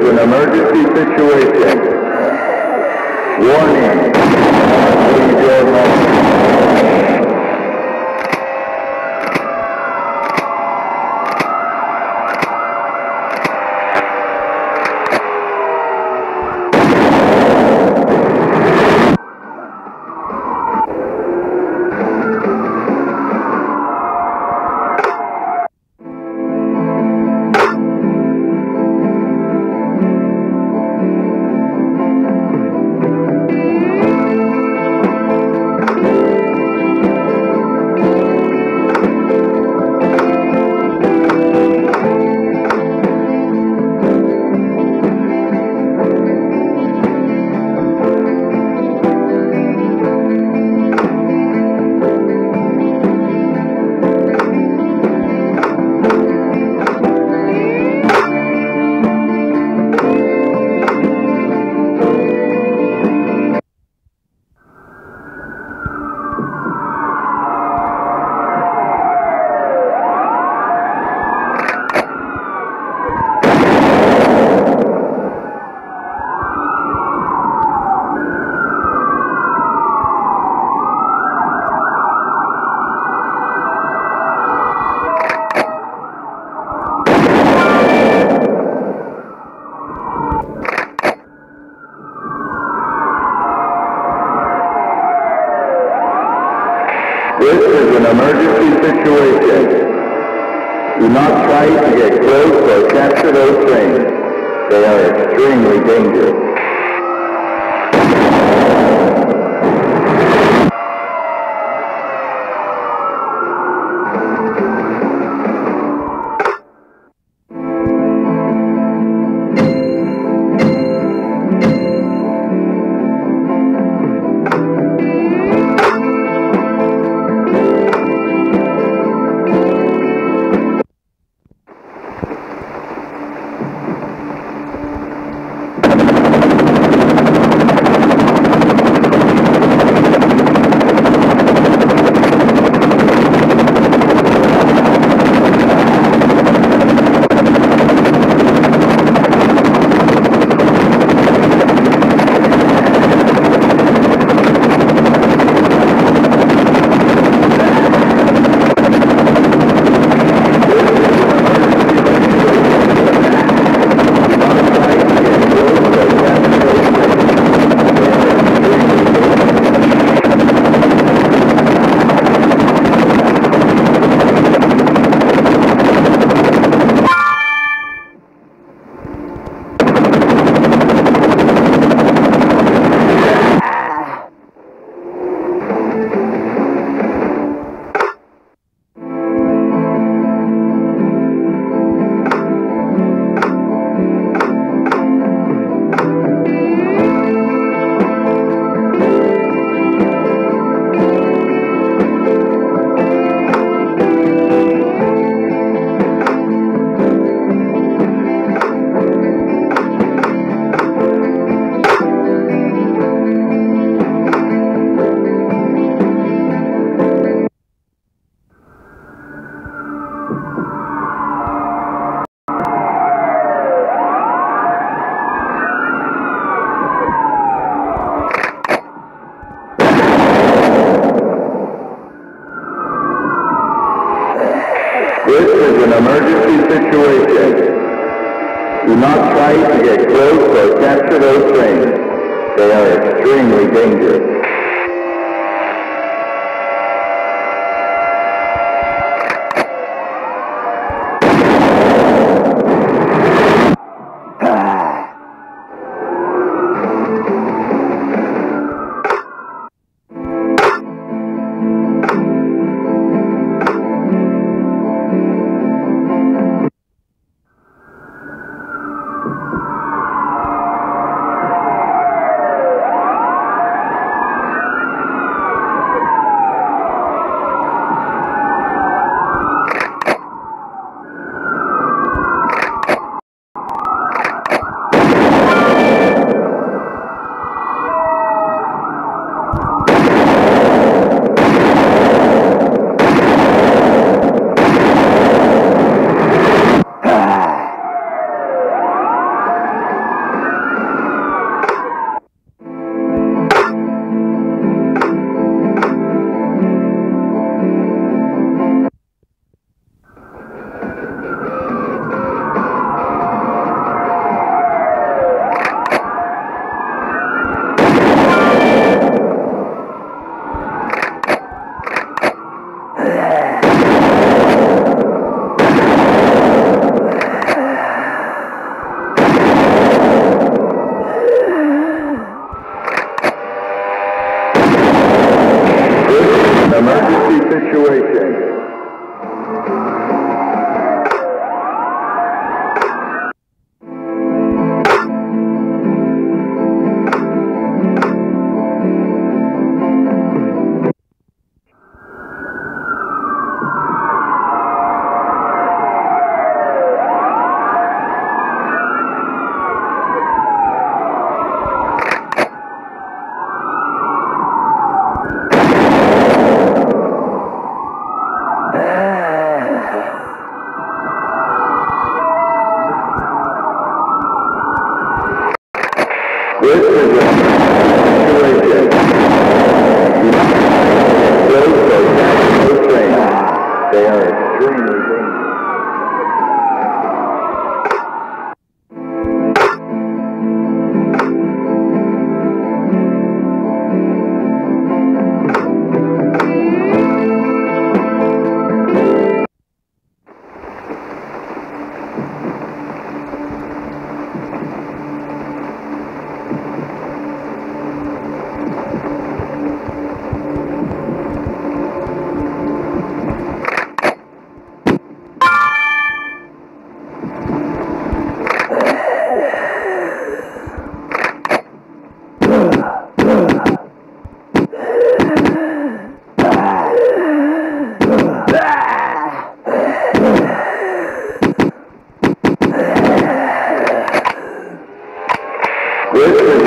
emergency situation. Warning. Situation. Do not try to get close or capture those things. They are extremely dangerous. This is an emergency situation. Do not try to get close or capture those trains. They are extremely dangerous.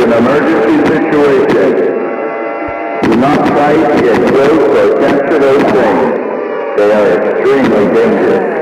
An emergency situation. Do not to get close or capture those things. They are extremely dangerous.